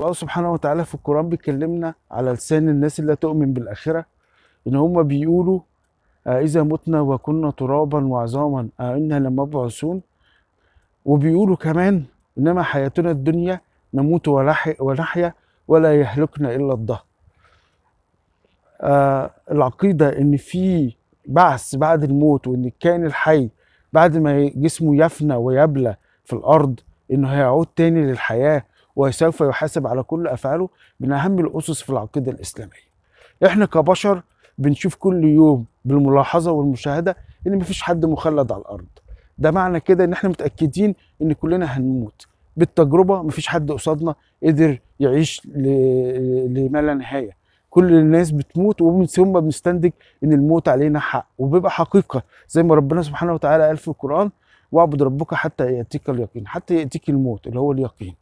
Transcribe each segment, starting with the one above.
الله سبحانه وتعالى في القرآن بيكلمنا على لسان الناس اللي تؤمن بالآخرة إن هم بيقولوا آه إذا متنا وكنا ترابا وعظاما آه إنا لمبعوثون. وبيقولوا كمان إنما حياتنا الدنيا نموت ونحي- ونحيا ولا يهلكنا إلا الدهر آه العقيدة إن في بعث بعد الموت وإن الكائن الحي بعد ما جسمه يفنى ويبلى في الأرض إنه هيعود تاني للحياة. وسوف يحاسب على كل أفعاله من أهم الأسس في العقيدة الإسلامية. إحنا كبشر بنشوف كل يوم بالملاحظة والمشاهدة إن مفيش حد مخلد على الأرض. ده معنى كده إن إحنا متأكدين إن كلنا هنموت. بالتجربة مفيش حد قصادنا قدر يعيش لما لا نهاية. كل الناس بتموت ومن ثم بنستنتج إن الموت علينا حق. وبيبقى حقيقة زي ما ربنا سبحانه وتعالى قال في القرآن واعبد ربك حتى يأتيك اليقين. حتى يأتيك الموت اللي هو اليقين.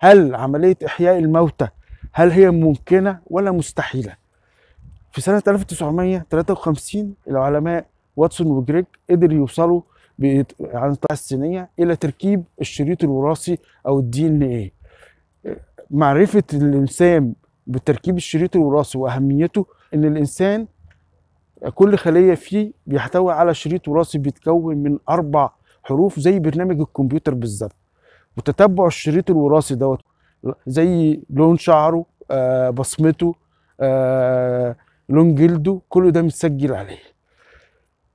هل عملية إحياء الموتى هل هي ممكنة ولا مستحيلة؟ في سنة 1953 العلماء واتسون وجريج قدر يوصلوا عن الطريقة الصينية إلى تركيب الشريط الوراثي أو الدي إن إيه. معرفة الإنسان بتركيب الشريط الوراثي وأهميته إن الإنسان كل خلية فيه بيحتوي على شريط وراثي بيتكون من أربع حروف زي برنامج الكمبيوتر بالظبط. وتتبع الشريط الوراثي دوت. زي لون شعره آه بصمته آه لون جلده كل ده متسجل عليه.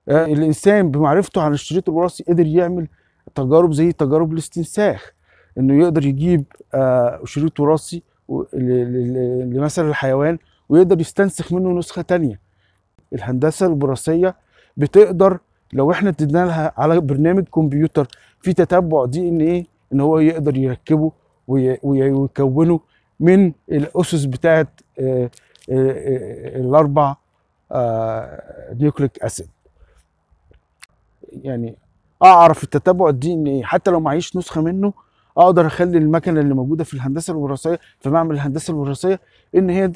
آه الإنسان بمعرفته عن الشريط الوراثي قدر يعمل تجارب زي تجارب الاستنساخ إنه يقدر يجيب آه شريط وراثي و- ل- ل- لمثل الحيوان ويقدر يستنسخ منه نسخة تانية. الهندسة الوراثية بتقدر لو إحنا ادينا لها على برنامج كمبيوتر في تتبع DNA إن هو يقدر يركبه وي- وي- ويكونه من الأسس بتاعت آه، آه، آه، الأربع nucleic acid يعني أعرف التتبع ال DNA. حتى لو معيش نسخة منه أقدر أخلي المكنة اللي موجودة في الهندسة الوراثية في معمل الهندسة الوراثية إن هي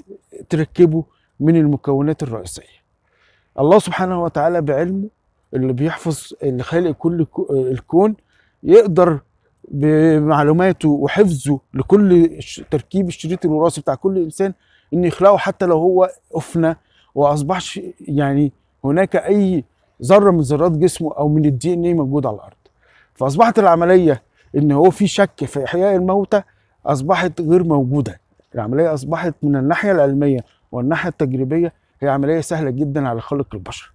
تركبه من المكونات الرئيسية. الله سبحانه وتعالى بعلمه اللي بيحفظ اللي خالق كل كو- الكون يقدر بمعلوماته وحفظه لكل تركيب الشريط الوراثي بتاع كل إنسان إن يخلقه حتى لو هو افنى وأصبحش يعني هناك أي ذرة من ذرات جسمه أو من الدي إن إيه موجود على الأرض. فأصبحت العملية إن هو في شك في إحياء الموتى أصبحت غير موجودة. العملية أصبحت من الناحية العلمية والناحية التجريبية هي عملية سهلة جدا على خلق البشر.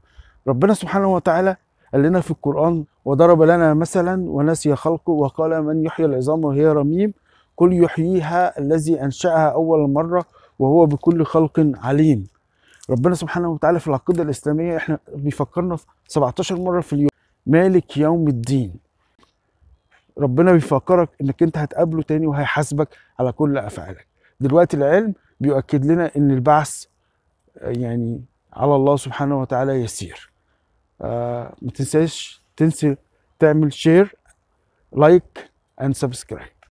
ربنا سبحانه وتعالى قال لنا في القرآن وضرب لنا مثلا ونسي خلقه وقال من يحيي العظام وهي رميم قل يحييها الذي أنشأها أول مرة وهو بكل خلق عليم. ربنا سبحانه وتعالى في العقيدة الإسلامية إحنا بيفكرنا في 17 مرة في اليوم مالك يوم الدين. ربنا بيفكرك إنك أنت هتقابله تاني وهيحاسبك على كل أفعالك. دلوقتي العلم بيؤكد لنا إن البعث يعني على الله سبحانه وتعالى يسير. ما تنساش تنسي تعمل share like and subscribe